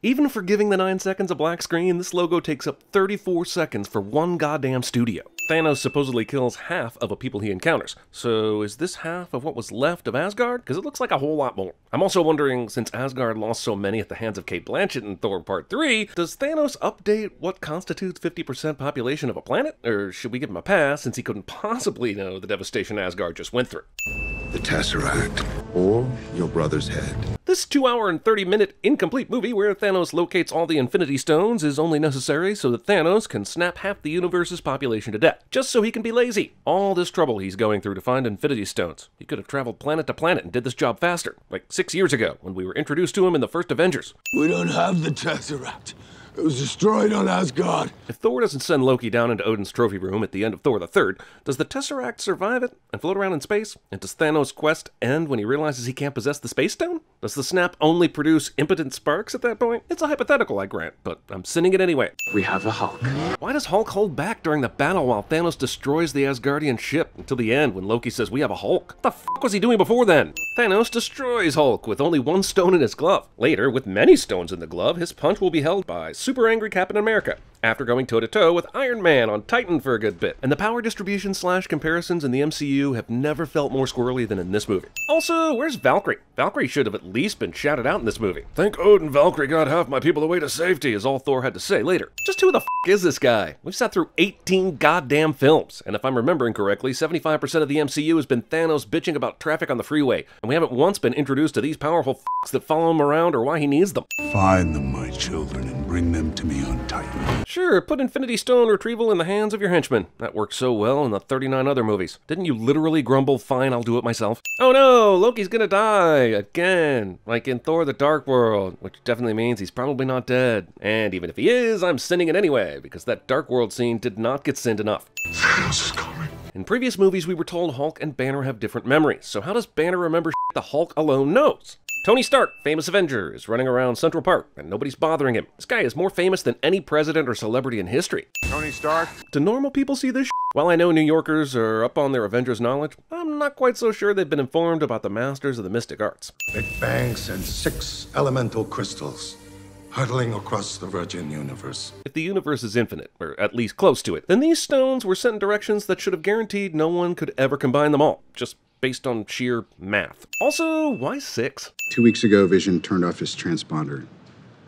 Even for giving the 9 seconds of black screen, this logo takes up 34 seconds for one goddamn studio. Thanos supposedly kills half of the people he encounters, so is this half of what was left of Asgard? Because it looks like a whole lot more. I'm also wondering, since Asgard lost so many at the hands of Cate Blanchett in Thor Part 3, does Thanos update what constitutes 50% population of a planet? Or should we give him a pass since he couldn't possibly know the devastation Asgard just went through? The Tesseract, or your brother's head. This 2 hour and 30 minute incomplete movie where Thanos locates all the Infinity Stones is only necessary so that Thanos can snap half the universe's population to death, just so he can be lazy. All this trouble he's going through to find Infinity Stones. He could have traveled planet to planet and did this job faster, like six years ago when we were introduced to him in the first Avengers. We don't have the Tesseract. It was destroyed on Asgard. If Thor doesn't send Loki down into Odin's trophy room at the end of Thor the Third, does the Tesseract survive it and float around in space? And does Thanos' quest end when he realizes he can't possess the Space Stone? Does the snap only produce impotent sparks at that point? It's a hypothetical, I grant, but I'm sending it anyway. We have a Hulk. Why does Hulk hold back during the battle while Thanos destroys the Asgardian ship until the end when Loki says we have a Hulk? What the fuck was he doing before then? Thanos destroys Hulk with only one stone in his glove. Later, with many stones in the glove, his punch will be held by super angry Captain America after going toe to toe with Iron Man on Titan for a good bit. And the power distribution slash comparisons in the MCU have never felt more squirrely than in this movie. Also, where's Valkyrie? Valkyrie should have at least been shouted out in this movie. Thank Odin Valkyrie got half my people away to safety, is all Thor had to say later. Just who the f is this guy? We've sat through 18 goddamn films, and if I'm remembering correctly, 75% of the MCU has been Thanos bitching about traffic on the freeway, and we haven't once been introduced to these powerful f***s that follow him around or why he needs them. Find them, my children, and bring them to me on Titan. Sure, put Infinity Stone retrieval in the hands of your henchmen. That worked so well in the 39 other movies. Didn't you literally grumble, fine, I'll do it myself? Oh no, Loki's gonna die again, like in Thor the Dark World, which definitely means he's probably not dead. And even if he is, I'm sending it anyway, because that Dark World scene did not get sent enough. Thanos is coming. In previous movies, we were told Hulk and Banner have different memories, so how does Banner remember the Hulk alone knows? Tony Stark, famous Avenger, is running around Central Park and nobody's bothering him. This guy is more famous than any president or celebrity in history. Tony Stark? Do normal people see this? While I know New Yorkers are up on their Avengers knowledge, I'm not quite so sure they've been informed about the masters of the mystic arts. Big bangs and six elemental crystals hurtling across the virgin universe. If the universe is infinite, or at least close to it, then these stones were sent in directions that should have guaranteed no one could ever combine them all, just based on sheer math. Also, why six? Two weeks ago, Vision turned off his transponder.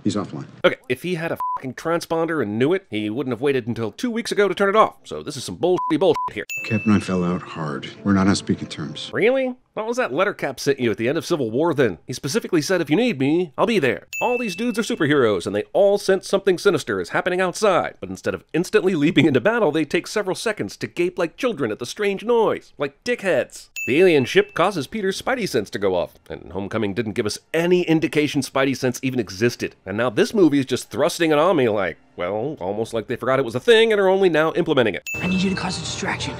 He's offline. Okay, if he had a fucking transponder and knew it, he wouldn't have waited until two weeks ago to turn it off. So this is some bullshitty bullshit here. Cap and I fell out hard. We're not on speaking terms. Really? What was that letter Cap sent you at the end of Civil War then? He specifically said, if you need me, I'll be there. All these dudes are superheroes, and they all sense something sinister is happening outside. But instead of instantly leaping into battle, they take several seconds to gape like children at the strange noise, like dickheads. The alien ship causes Peter's spidey sense to go off, and Homecoming didn't give us any indication spidey sense even existed. And now this movie is just thrusting it on me like, well, almost like they forgot it was a thing and are only now implementing it. I need you to cause a distraction.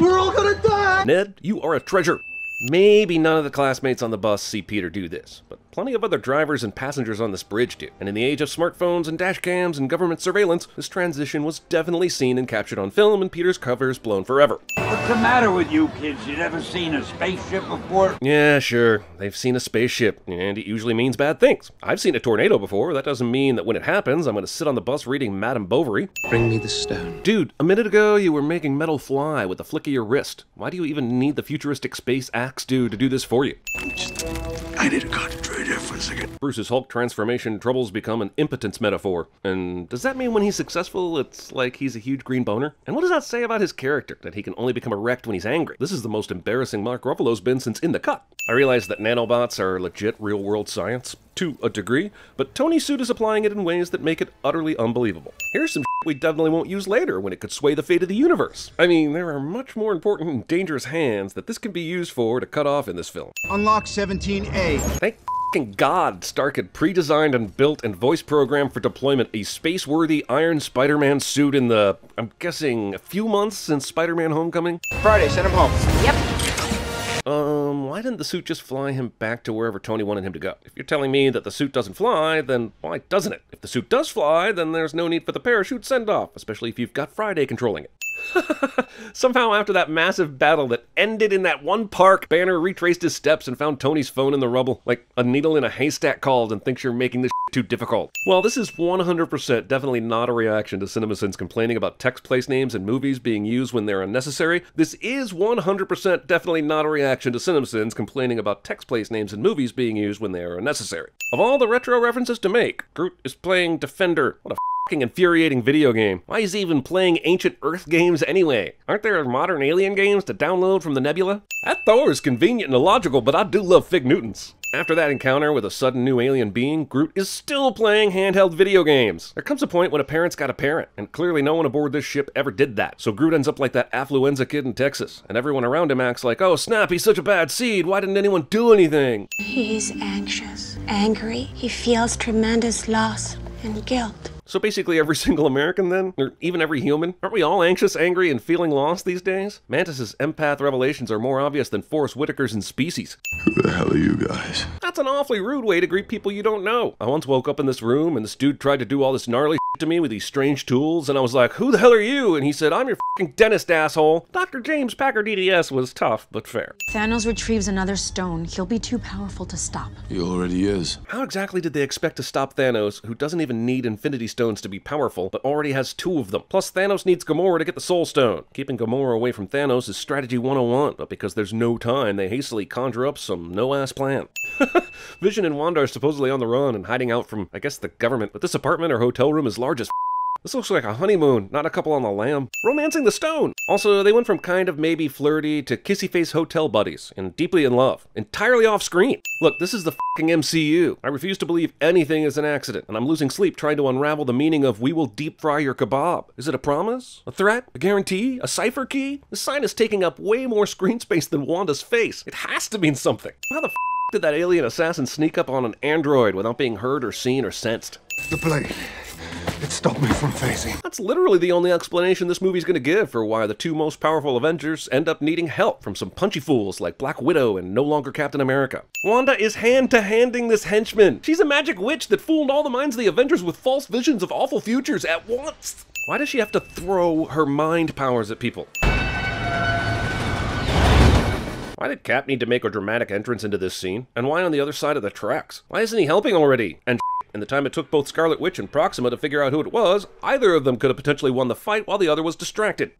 We're all gonna die! Ned, you are a treasure. Maybe none of the classmates on the bus see Peter do this, but plenty of other drivers and passengers on this bridge do. And in the age of smartphones and dash cams and government surveillance, this transition was definitely seen and captured on film, and Peter's cover is blown forever. What's the matter with you kids? You never seen a spaceship before? Yeah, sure, they've seen a spaceship, and it usually means bad things. I've seen a tornado before, that doesn't mean that when it happens, I'm gonna sit on the bus reading Madame Bovary. Bring me the stone. Dude, a minute ago you were making metal fly with a flick of your wrist. Why do you even need the futuristic space axe dude to do this for you? I need to concentrate here for a second. Bruce's Hulk transformation troubles become an impotence metaphor. And does that mean when he's successful, it's like he's a huge green boner? And what does that say about his character, that he can only become erect when he's angry? This is the most embarrassing Mark Ruffalo's been since In the Cut. I realize that nanobots are legit real-world science, to a degree, but Tony's suit is applying it in ways that make it utterly unbelievable. Here's some we definitely won't use later when it could sway the fate of the universe. I mean, there are much more important and dangerous hands that this can be used for to cut off in this film. Unlock 17A. Thank f***ing God Stark had pre-designed and built and voice programmed for deployment a space-worthy Iron Spider-Man suit in the, I'm guessing, a few months since Spider-Man Homecoming? Friday, send him home. Um, why didn't the suit just fly him back to wherever Tony wanted him to go? If you're telling me that the suit doesn't fly, then why doesn't it? If the suit does fly, then there's no need for the parachute send-off, especially if you've got Friday controlling it. Somehow, after that massive battle that ended in that one park, Banner retraced his steps and found Tony's phone in the rubble, like a needle in a haystack called and thinks you're making this too difficult. Well, this is 100% definitely not a reaction to CinemaSins complaining about text place names in movies being used when they're unnecessary. This is 100% definitely not a reaction to CinemaSins complaining about text place names in movies being used when they are unnecessary. Of all the retro references to make, Groot is playing Defender. What a fucking infuriating video game. Why is he even playing ancient Earth games anyway? Aren't there modern alien games to download from the Nebula? That Thor is convenient and illogical, but I do love Fig Newtons. After that encounter with a sudden new alien being, Groot is still playing handheld video games. There comes a point when a parent's got a parent, and clearly no one aboard this ship ever did that. So Groot ends up like that affluenza kid in Texas, and everyone around him acts like, oh snap, he's such a bad seed, why didn't anyone do anything? He's anxious, angry. He feels tremendous loss and guilt. So basically every single American then? Or even every human? Aren't we all anxious, angry, and feeling lost these days? Mantis's empath revelations are more obvious than Forest Whitaker's in Species. Who the hell are you guys? That's an awfully rude way to greet people you don't know. I once woke up in this room and this dude tried to do all this gnarly to me with these strange tools, and I was like, Who the hell are you? And he said, I'm your fucking dentist, asshole. Dr. James Packer DDS was tough, but fair. Thanos retrieves another stone. He'll be too powerful to stop. He already is. How exactly did they expect to stop Thanos, who doesn't even need Infinity Stones to be powerful, but already has two of them? Plus, Thanos needs Gamora to get the Soul Stone. Keeping Gamora away from Thanos is strategy 101, but because there's no time, they hastily conjure up some no ass plan. Vision and Wanda are supposedly on the run and hiding out from, I guess, the government, but this apartment or hotel room is large as this looks like a honeymoon, not a couple on the lam. Romancing the stone! Also, they went from kind of maybe flirty to kissy face hotel buddies and deeply in love, entirely off screen. Look, this is the fucking MCU. I refuse to believe anything is an accident, and I'm losing sleep trying to unravel the meaning of we will deep fry your kebab. Is it a promise? A threat? A guarantee? A cipher key? The sign is taking up way more screen space than Wanda's face. It has to mean something. How the did that alien assassin sneak up on an android without being heard or seen or sensed? The blade. It stopped me from phasing. That's literally the only explanation this movie's gonna give for why the two most powerful Avengers end up needing help from some punchy fools like Black Widow and no longer Captain America. Wanda is hand to handing this henchman. She's a magic witch that fooled all the minds of the Avengers with false visions of awful futures at once. Why does she have to throw her mind powers at people? Why did Cap need to make a dramatic entrance into this scene? And why on the other side of the tracks? Why isn't he helping already? And in the time it took both Scarlet Witch and Proxima to figure out who it was, either of them could have potentially won the fight while the other was distracted.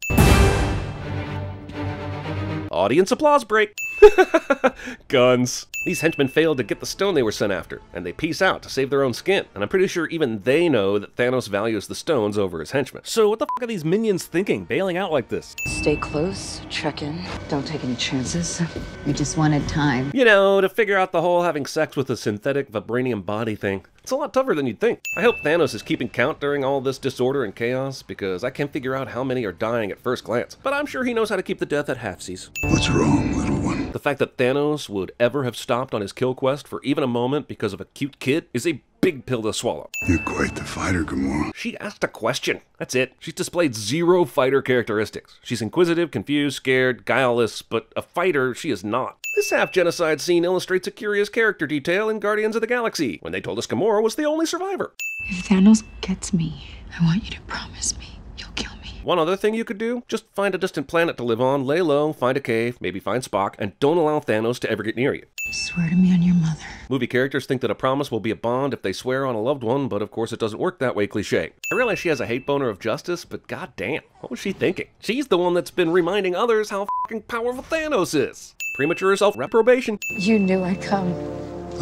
Audience applause break. Guns. These henchmen failed to get the stone they were sent after, and they peace out to save their own skin. And I'm pretty sure even they know that Thanos values the stones over his henchmen. So what the f are these minions thinking, bailing out like this? Stay close, check in, don't take any chances. We just wanted time. You know, to figure out the whole having sex with a synthetic vibranium body thing. It's a lot tougher than you'd think. I hope Thanos is keeping count during all this disorder and chaos, because I can't figure out how many are dying at first glance. But I'm sure he knows how to keep the death at halfsies. What's wrong, little one? The fact that Thanos would ever have stopped on his kill quest for even a moment because of a cute kid is a big pill to swallow. You're quite the fighter, Gamora. She asked a question. That's it. She's displayed zero fighter characteristics. She's inquisitive, confused, scared, guileless, but a fighter she is not. This half genocide scene illustrates a curious character detail in Guardians of the Galaxy, when they told us Gamora was the only survivor. If Thanos gets me, I want you to promise me me. One other thing you could do just find a distant planet to live on, lay low, find a cave, maybe find Spock, and don't allow Thanos to ever get near you. Swear to me on your mother. Movie characters think that a promise will be a bond if they swear on a loved one, but of course it doesn't work that way cliche. I realize she has a hate boner of justice, but goddamn, what was she thinking? She's the one that's been reminding others how fucking powerful Thanos is. Premature self-reprobation. You knew I'd come.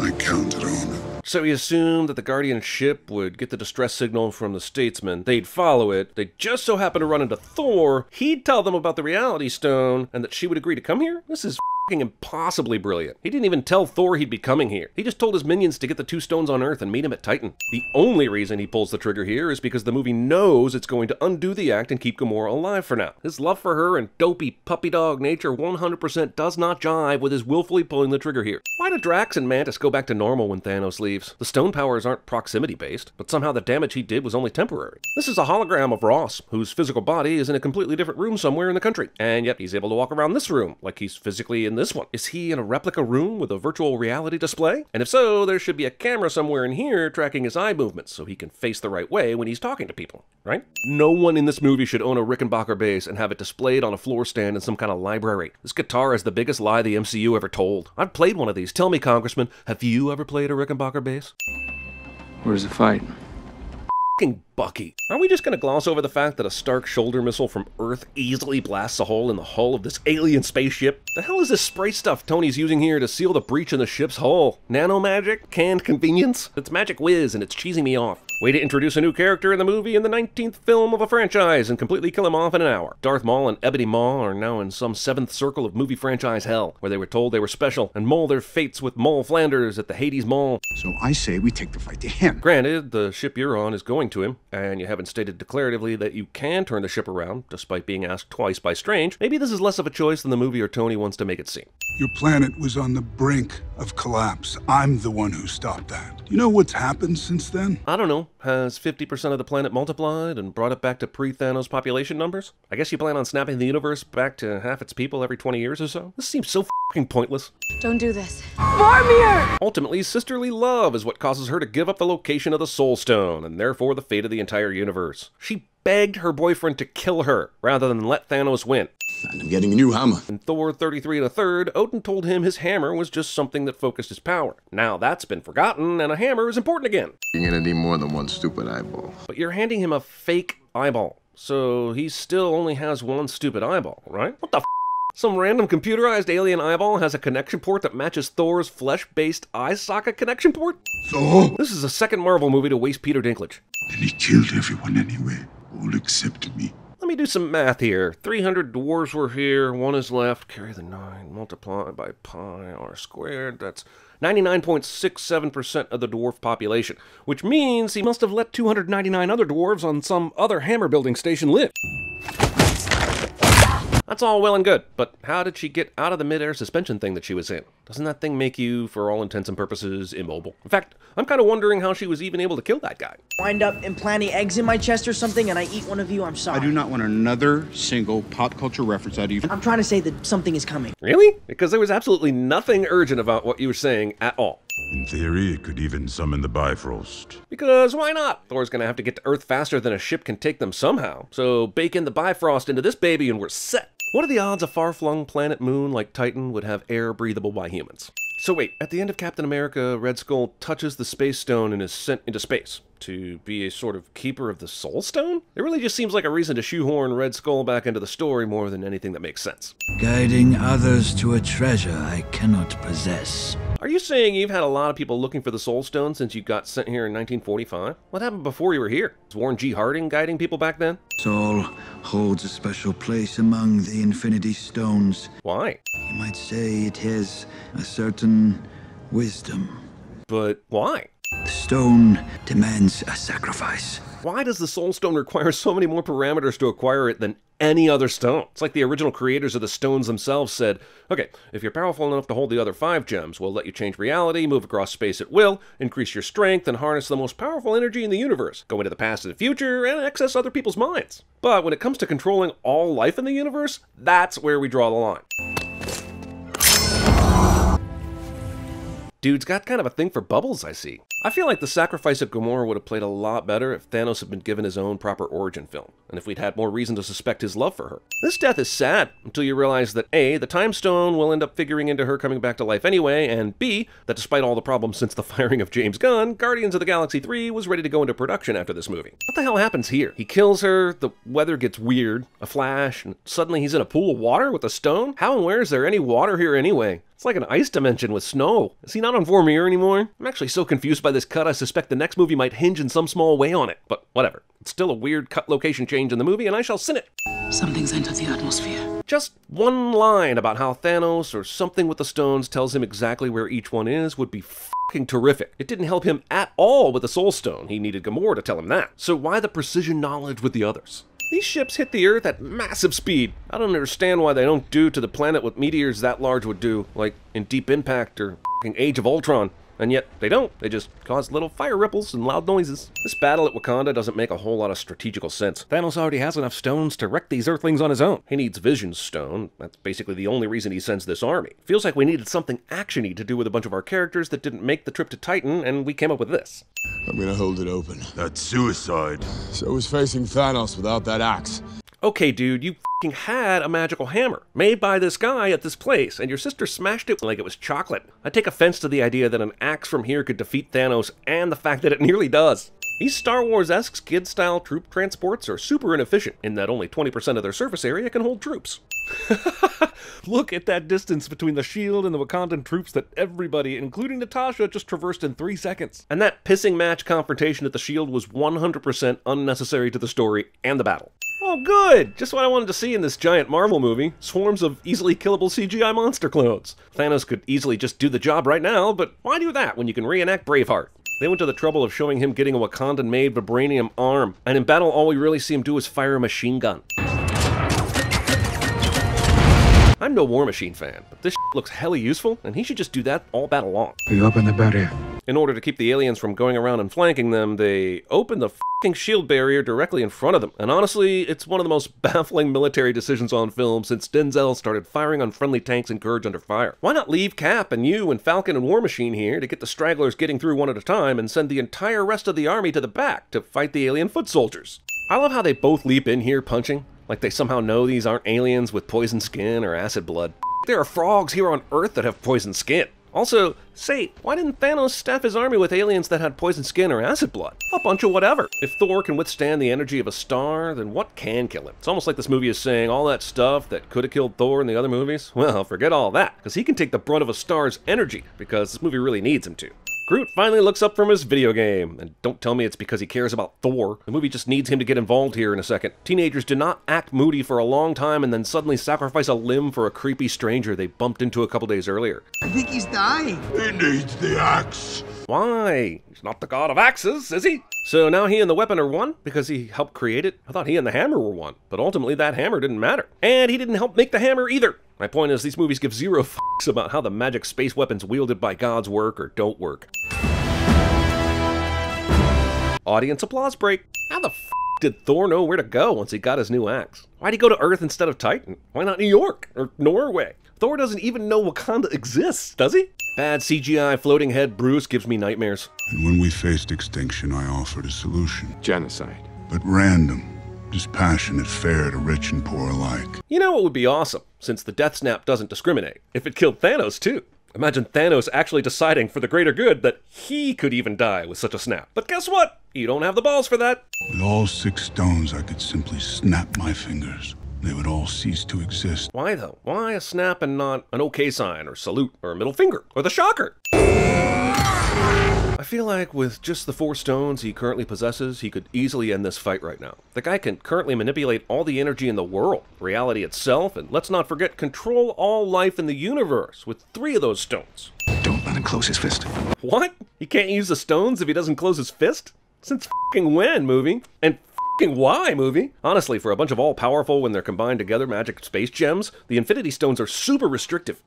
I counted on it. So he assumed that the Guardian ship would get the distress signal from the Statesman. They'd follow it. They'd just so happen to run into Thor. He'd tell them about the Reality Stone and that she would agree to come here? This is impossibly brilliant. He didn't even tell Thor he'd be coming here. He just told his minions to get the two stones on Earth and meet him at Titan. The only reason he pulls the trigger here is because the movie knows it's going to undo the act and keep Gamora alive for now. His love for her and dopey puppy dog nature 100% does not jive with his willfully pulling the trigger here. Why do Drax and Mantis go back to normal when Thanos leaves? The stone powers aren't proximity based, but somehow the damage he did was only temporary. This is a hologram of Ross, whose physical body is in a completely different room somewhere in the country, and yet he's able to walk around this room like he's physically in this one? Is he in a replica room with a virtual reality display? And if so, there should be a camera somewhere in here tracking his eye movements so he can face the right way when he's talking to people, right? No one in this movie should own a Rickenbacker bass and have it displayed on a floor stand in some kind of library. This guitar is the biggest lie the MCU ever told. I've played one of these. Tell me, Congressman, have you ever played a Rickenbacker bass? Where's the fight? Fucking Bucky. Are we just gonna gloss over the fact that a Stark shoulder missile from Earth easily blasts a hole in the hull of this alien spaceship? The hell is this spray stuff Tony's using here to seal the breach in the ship's hull? Nano magic? Canned convenience? It's magic whiz and it's cheesing me off. Way to introduce a new character in the movie in the 19th film of a franchise and completely kill him off in an hour. Darth Maul and Ebony Maw are now in some seventh circle of movie franchise hell, where they were told they were special and mull their fates with Maul Flanders at the Hades Mall. So I say we take the fight to him. Granted, the ship you're on is going to him, and you haven't stated declaratively that you can turn the ship around, despite being asked twice by Strange. Maybe this is less of a choice than the movie or Tony wants to make it seem. Your planet was on the brink of collapse. I'm the one who stopped that. You know what's happened since then? I don't know, has 50% of the planet multiplied and brought it back to pre-Thanos population numbers? I guess you plan on snapping the universe back to half its people every 20 years or so? This seems so fucking pointless. Don't do this. Ultimately, sisterly love is what causes her to give up the location of the Soul Stone, and therefore the fate of the entire universe. She begged her boyfriend to kill her, rather than let Thanos win. And I'm getting a new hammer. In Thor 33 and a third, Odin told him his hammer was just something that focused his power. Now that's been forgotten, and a hammer is important again. You're gonna need more than one stupid eyeball. But you're handing him a fake eyeball, so he still only has one stupid eyeball, right? What the f? Some random computerized alien eyeball has a connection port that matches Thor's flesh-based eye socket connection port? So? This is the second Marvel movie to waste Peter Dinklage. And he killed everyone anyway, all except me. Me do some math here. 300 dwarves were here, one is left, carry the 9, multiply by pi r squared, that's 99.67% of the dwarf population, which means he must have let 299 other dwarves on some other hammer building station live. That's all well and good, but how did she get out of the midair suspension thing that she was in? Doesn't that thing make you, for all intents and purposes, immobile? In fact, I'm kind of wondering how she was even able to kill that guy. wind up implanting eggs in my chest or something and I eat one of you, I'm sorry. I do not want another single pop culture reference out of you. I'm trying to say that something is coming. Really? Because there was absolutely nothing urgent about what you were saying at all. In theory, it could even summon the Bifrost. Because why not? Thor's gonna have to get to Earth faster than a ship can take them somehow. So bake in the Bifrost into this baby and we're set. What are the odds a far-flung planet moon like Titan would have air breathable by humans? So wait, at the end of Captain America, Red Skull touches the Space Stone and is sent into space to be a sort of keeper of the Soul Stone? It really just seems like a reason to shoehorn Red Skull back into the story more than anything that makes sense. Guiding others to a treasure I cannot possess. Are you saying you've had a lot of people looking for the Soul Stone since you got sent here in 1945? What happened before you were here? Was Warren G. Harding guiding people back then? Soul holds a special place among the Infinity Stones. Why? Might say it has a certain wisdom. But why? The stone demands a sacrifice. Why does the Soul Stone require so many more parameters to acquire it than any other stone? It's like the original creators of the stones themselves said, okay, if you're powerful enough to hold the other five gems, we'll let you change reality, move across space at will, increase your strength, and harness the most powerful energy in the universe, go into the past and the future, and access other people's minds. But when it comes to controlling all life in the universe, that's where we draw the line. Dude's got kind of a thing for bubbles, I see. I feel like the sacrifice of Gamora would have played a lot better if Thanos had been given his own proper origin film, and if we'd had more reason to suspect his love for her. This death is sad until you realize that A, the Time Stone will end up figuring into her coming back to life anyway, and B, that despite all the problems since the firing of James Gunn, Guardians of the Galaxy 3 was ready to go into production after this movie. What the hell happens here? He kills her, the weather gets weird, a flash, and suddenly he's in a pool of water with a stone? How and where is there any water here anyway? It's like an ice dimension with snow. Is he not on Vormir anymore? I'm actually so confused by this cut, I suspect the next movie might hinge in some small way on it. But whatever. It's still a weird cut location change in the movie, and I shall sin it. Something's entered the atmosphere. Just one line about how Thanos or something with the stones tells him exactly where each one is would be fucking terrific. It didn't help him at all with the Soul Stone. He needed Gamora to tell him that. So why the precision knowledge with the others? These ships hit the Earth at massive speed. I don't understand why they don't do to the planet what meteors that large would do, like in Deep Impact or Age of Ultron. And yet, they don't. They just cause little fire ripples and loud noises. This battle at Wakanda doesn't make a whole lot of strategical sense. Thanos already has enough stones to wreck these Earthlings on his own. He needs Vision's stone. That's basically the only reason he sends this army. Feels like we needed something actiony to do with a bunch of our characters that didn't make the trip to Titan, and we came up with this. I'm gonna hold it open. That's suicide. So is facing Thanos without that axe. Okay, dude, you had a magical hammer made by this guy at this place, and your sister smashed it like it was chocolate. I take offense to the idea that an axe from here could defeat Thanos and the fact that it nearly does. These Star Wars-esque skid-style troop transports are super inefficient in that only 20% of their surface area can hold troops. Look at that distance between the shield and the Wakandan troops that everybody, including Natasha, just traversed in three seconds. And that pissing match confrontation at the shield was 100% unnecessary to the story and the battle. Oh, good! Just what I wanted to see in this giant Marvel movie. Swarms of easily killable CGI monster clones. Thanos could easily just do the job right now, but why do that when you can reenact Braveheart? They went to the trouble of showing him getting a Wakandan-made vibranium arm, and in battle all we really see him do is fire a machine gun. I'm no War Machine fan, but this looks hella useful, and he should just do that all battle long. We open the barrier. In order to keep the aliens from going around and flanking them, they open the fing shield barrier directly in front of them. And honestly, it's one of the most baffling military decisions on film since Denzel started firing on friendly tanks and Courage under fire. Why not leave Cap and you and Falcon and War Machine here to get the stragglers getting through one at a time and send the entire rest of the army to the back to fight the alien foot soldiers? I love how they both leap in here punching, like they somehow know these aren't aliens with poison skin or acid blood. There are frogs here on Earth that have poison skin. Also, say, why didn't Thanos staff his army with aliens that had poison skin or acid blood? A bunch of whatever. If Thor can withstand the energy of a star, then what can kill him? It's almost like this movie is saying all that stuff that could have killed Thor in the other movies. Well, forget all that, because he can take the brunt of a star's energy, because this movie really needs him to. Groot finally looks up from his video game, and don't tell me it's because he cares about Thor. The movie just needs him to get involved here in a second. Teenagers do not act moody for a long time and then suddenly sacrifice a limb for a creepy stranger they bumped into a couple days earlier. I think he's dying. He needs the axe. Why? He's not the god of axes, is he? So now he and the weapon are one because he helped create it? I thought he and the hammer were one, but ultimately that hammer didn't matter. And he didn't help make the hammer either. My point is, these movies give zero fucks about how the magic space weapons wielded by gods work or don't work. Audience applause break. How the f did Thor know where to go once he got his new axe? Why'd he go to Earth instead of Titan? Why not New York or Norway? Thor doesn't even know Wakanda exists, does he? Bad CGI floating head Bruce gives me nightmares. And when we faced extinction, I offered a solution. Genocide. But random, dispassionate, fair to rich and poor alike. You know what would be awesome, since the Death Snap doesn't discriminate? If it killed Thanos, too. Imagine Thanos actually deciding for the greater good that he could even die with such a snap. But guess what? You don't have the balls for that. With all six stones, I could simply snap my fingers. They would all cease to exist. Why though? Why a snap and not an okay sign or salute or a middle finger or the shocker? I feel like with just the four stones he currently possesses, he could easily end this fight right now. The guy can currently manipulate all the energy in the world, reality itself, and let's not forget control all life in the universe with three of those stones. Don't let him close his fist. What? He can't use the stones if he doesn't close his fist? Since fucking when, movie? And why, movie? Honestly, for a bunch of all-powerful when they're combined together magic space gems, the Infinity Stones are super restrictive.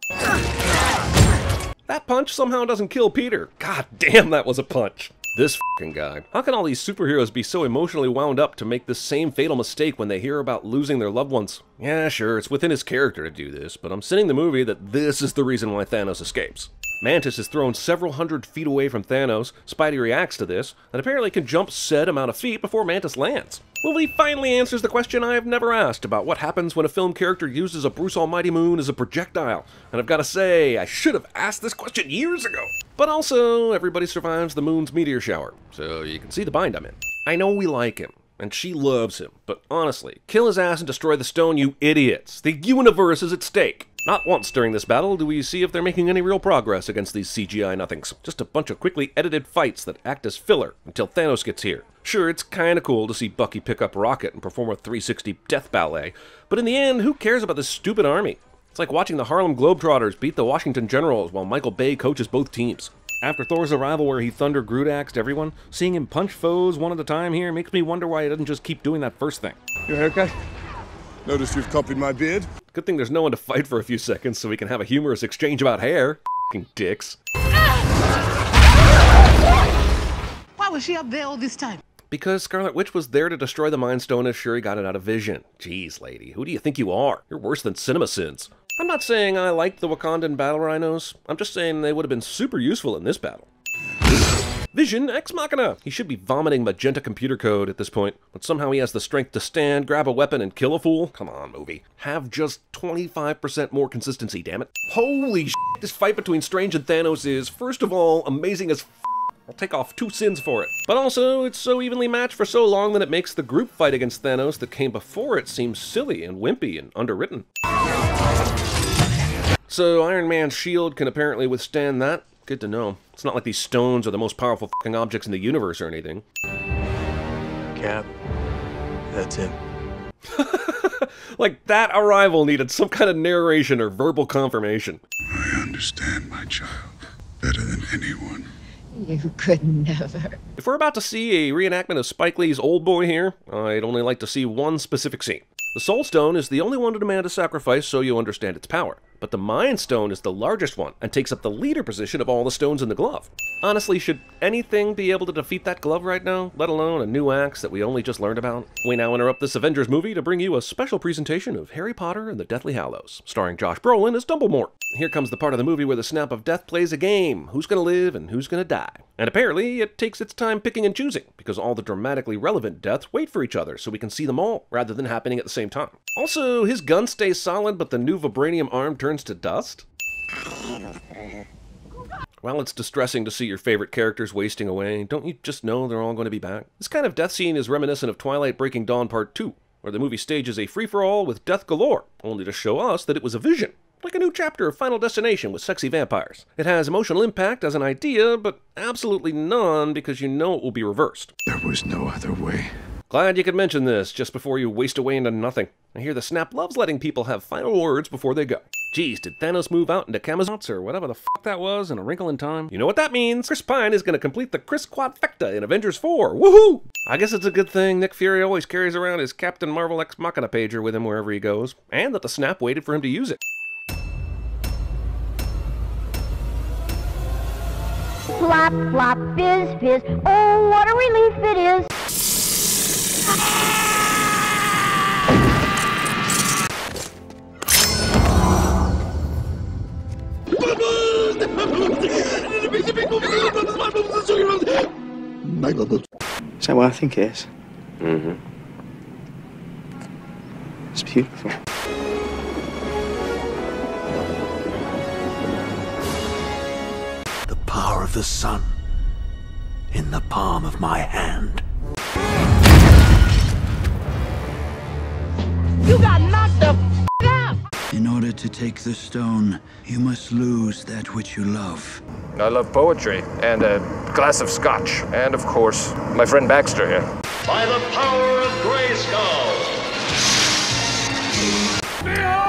That punch somehow doesn't kill Peter. God damn, that was a punch. This fucking guy. How can all these superheroes be so emotionally wound up to make this same fatal mistake when they hear about losing their loved ones? Yeah, sure, it's within his character to do this, but I'm sending the movie that this is the reason why Thanos escapes. Mantis is thrown several hundred feet away from Thanos, Spidey reacts to this, and apparently can jump said amount of feet before Mantis lands. Movie finally answers the question I have never asked about what happens when a film character uses a Bruce Almighty moon as a projectile. And I've got to say, I should have asked this question years ago. But also, everybody survives the moon's meteor shower, so you can see the bind I'm in. I know we like him, and she loves him, but honestly, kill his ass and destroy the stone, you idiots. The universe is at stake. Not once during this battle do we see if they're making any real progress against these CGI nothings. Just a bunch of quickly edited fights that act as filler until Thanos gets here. Sure, it's kinda cool to see Bucky pick up Rocket and perform a 360 death ballet, but in the end, who cares about this stupid army? It's like watching the Harlem Globetrotters beat the Washington Generals while Michael Bay coaches both teams. After Thor's arrival where he thunder Groot axed everyone, seeing him punch foes one at a time here makes me wonder why he doesn't just keep doing that first thing. Your haircut? Notice you've copied my beard? Good thing there's no one to fight for a few seconds so we can have a humorous exchange about hair. Fucking dicks. Why was she up there all this time? Because Scarlet Witch was there to destroy the Mind Stone as Shuri got it out of Vision. Jeez, lady, who do you think you are? You're worse than CinemaSins. I'm not saying I liked the Wakandan battle rhinos. I'm just saying they would have been super useful in this battle. Vision Ex Machina! He should be vomiting magenta computer code at this point, but somehow he has the strength to stand, grab a weapon, and kill a fool? Come on, movie. Have just 25% more consistency, damn it. Holy sh! This fight between Strange and Thanos is, first of all, amazing as I'll take off two sins for it. But also, it's so evenly matched for so long that it makes the group fight against Thanos that came before it seem silly and wimpy and underwritten. So Iron Man's shield can apparently withstand that. Good to know. It's not like these stones are the most powerful fucking objects in the universe or anything. Cap, that's him. like that arrival needed some kind of narration or verbal confirmation. I understand my child better than anyone. You could never. If we're about to see a reenactment of Spike Lee's Old Boy here, I'd only like to see one specific scene. The Soul Stone is the only one to demand a sacrifice so you understand its power, but the Mind Stone is the largest one and takes up the leader position of all the stones in the glove. Honestly, should anything be able to defeat that glove right now, let alone a new axe that we only just learned about? We now interrupt this Avengers movie to bring you a special presentation of Harry Potter and the Deathly Hallows, starring Josh Brolin as Dumbledore. Here comes the part of the movie where the snap of death plays a game. Who's gonna live and who's gonna die? And apparently, it takes its time picking and choosing, because all the dramatically relevant deaths wait for each other so we can see them all, rather than happening at the same time. Also, his gun stays solid, but the new vibranium arm turns to dust? While it's distressing to see your favorite characters wasting away, don't you just know they're all going to be back? This kind of death scene is reminiscent of Twilight Breaking Dawn Part 2, where the movie stages a free-for-all with death galore, only to show us that it was a vision. Like a new chapter of Final Destination with sexy vampires. It has emotional impact as an idea, but absolutely none because you know it will be reversed. There was no other way. Glad you could mention this just before you waste away into nothing. I hear the Snap loves letting people have final words before they go. Geez, did Thanos move out into Camazotz or whatever the fuck that was in A Wrinkle in Time? You know what that means? Chris Pine is to complete the Chris Quadfecta in Avengers 4. Woohoo! I guess it's a good thing Nick Fury always carries around his Captain Marvel Ex Machina pager with him wherever he goes, and that the Snap waited for him to use it. Flop, flop, fizz, fizz. Oh, what a relief it is. Is that what I think it is? Mm-hmm. It's beautiful. The power of the sun in the palm of my hand. You got knocked the f out. In order to take the stone, you must lose that which you love. I love poetry and a glass of scotch, and of course, my friend Baxter here. By the power of Grayskull. Behold the Undermine!